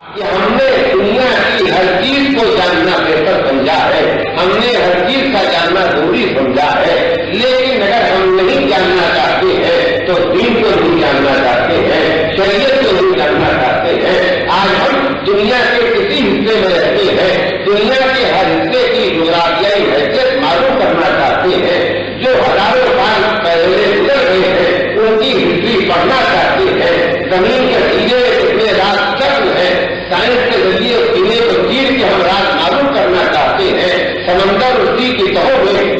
कि हमने दुनिया की हर चीज़ को जानना बेहतर समझा है। हमने हर चीज़ का जानना ज़रूरी समझा है। लेकिन अगर हम नहीं जानना चाहते हैं तो दिन को नहीं जानना चाहते हैं, शरीयत को नहीं जानना चाहते हैं। आज हम दुनिया के किसी हिस्से में रहते हैं दुनिया के हर हिस्से की जोग्राफियाई हैसियत मालूम करना चाहते हैं जो हज़ारों साल पहले गुजर गए हैं उनकी हिस्ट्री पढ़ना चाहते हैं ज़मीन के सीधे कितने रात चक्र है साइंस के ज़रिए किले को चीर के हम राज मालूम करना चाहते हैं। समंदर उसी की तहों में